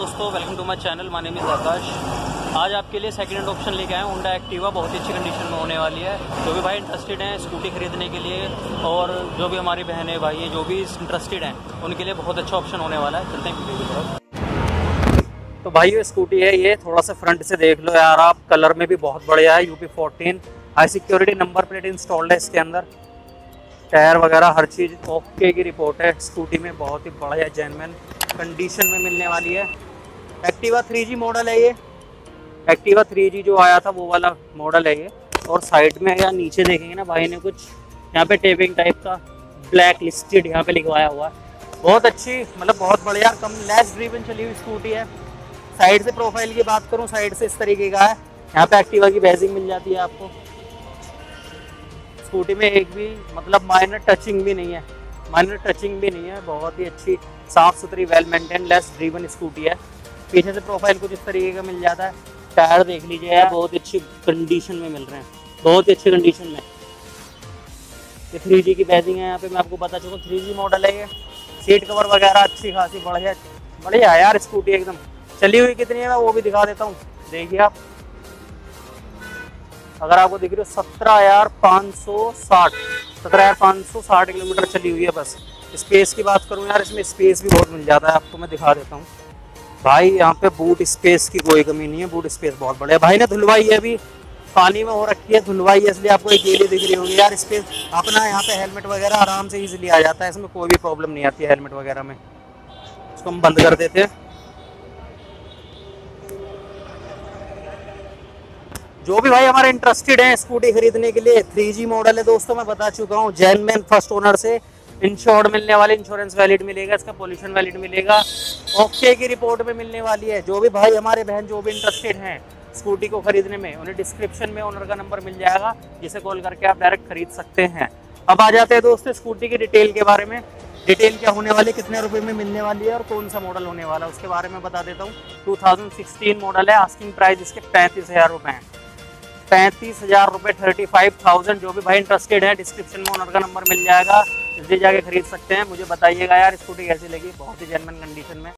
दोस्तों welcome to my channel my name is Akash आज आपके लिए सेकंड हैंड ऑप्शन लेके आए होंडा एक्टिवा बहुत ही अच्छी कंडीशन में होने वाली है। जो भी भाई इंटरेस्टेड हैं स्कूटी खरीदने के लिए, और जो भी हमारी बहनें भाई हैं जो भी इंटरेस्टेड हैं, उनके लिए बहुत अच्छा ऑप्शन होने वाला है। चलते हैं वीडियो की तरफ़। तो भाई, ये स्कूटी है, ये थोड़ा सा फ्रंट से देख लो यार आप। कलर में भी बहुत बढ़िया है UP fourteen high security number plate installed है इसके अंदर। टायर वगैरह, हर चीज़ ओके की रिपोर्ट है। स्कूटी में बहुत ही बढ़िया जेनमैन कंडीशन में मिलने वाली है। एक्टिवा थ्री जी मॉडल है ये। एक्टिवा थ्री जी जो आया था, वो वाला मॉडल है ये। और साइड में या नीचे देखेंगे ना भाई ने कुछ, यहाँ पे टेपिंग टाइप का ब्लैक लिस्टेड यहाँ पे लिखवाया हुआ है। बहुत अच्छी मतलब बहुत बढ़िया, कम लेस ड्रीवन चली हुई स्कूटी है। साइड से प्रोफ़ाइल की बात करूँ साइड से इस तरीके का है। यहाँ पे एक्टिवा की बैजिंग मिल जाती है आपको। स्कूटी में एक भी मतलब माइनर टचिंग भी नहीं है। माइनर टचिंग भी नहीं है, बहुत ही अच्छी साफ़ सुथरी well maintain less driven scooty है। पीछे से प्रोफ़ाइल कुछ इस तरीके का मिल जाता है। टायर देख लीजिए यार, बहुत अच्छी कंडीशन में मिल रहे हैं। बहुत ही अच्छी कंडीशन में। ये थ्री जी की बैजिंग है, यहाँ पे मैं आपको बता चुका हूँ थ्री जी मॉडल है ये। सीट कवर वगैरह अच्छी खासी, बढ़िया बढ़िया यार स्कूटी एकदम। चली हुई कितनी है, मैं वो भी दिखा देता हूँ। देखिए आप। अगर आपको दिख रही हो, सत्रह हज़ार पाँच सौ साठ, सत्रह हज़ार पाँच सौ साठ किलोमीटर चली हुई है बस। स्पेस की बात करूँ यार, इसमें स्पेस भी बहुत मिल जाता है, आपको मैं दिखा देता हूँ। भाई, यहाँ पे बूट स्पेस की कोई कमी नहीं है बूट स्पेस बहुत बढ़िया भाई ने धुलवाई है अभी, पानी में हो रखी है धुलवाई है, इसलिए आपको एक गेली दिख रही होगी। यार स्पेस अपना यहाँ पे हेलमेट वगैरह आराम से इजीली आ जाता है, इसमें कोई भी प्रॉब्लम नहीं आती है हेलमेट वगैरह में। इसको हम बंद कर देते हैं। जो भी भाई हमारे इंटरेस्टेड हैं स्कूटी खरीदने के लिए थ्री मॉडल है दोस्तों, मैं बता चुका हूँ। जैन फ़र्स्ट ओनर से इंश्योर्ड मिलने वाले इंश्योरेंस वैलिड मिलेगा, इसका पोल्यूशन वैलिड मिलेगा। ओके की रिपोर्ट में मिलने वाली है। जो भी भाई हमारे बहन जो भी इंटरेस्टेड हैं स्कूटी को खरीदने में, उन्हें डिस्क्रिप्शन में ओनर का नंबर मिल जाएगा, जिसे कॉल करके आप डायरेक्ट खरीद सकते हैं। अब आ जाते हैं दोस्तों स्कूटी की डिटेल के बारे में। डिटेल क्या होने वाली, कितने रुपए में मिलने वाली है और कौन सा मॉडल होने वाला है, उसके बारे में बता देता हूँ। 2016 मॉडल है आस्किंग प्राइस इसके पैंतीस हज़ार रुपये हैं। पैंतीस हज़ार रुपये थर्टी फाइव थाउज़ेंड जो भी भाई इंटरेस्टेड है डिस्क्रिप्शन में ओनर का नंबर मिल जाएगा, इसलिए जाके खरीद सकते हैं। मुझे बताइएगा यार स्कूटी कैसी लगी? बहुत ही जेनवन कंडीशन में।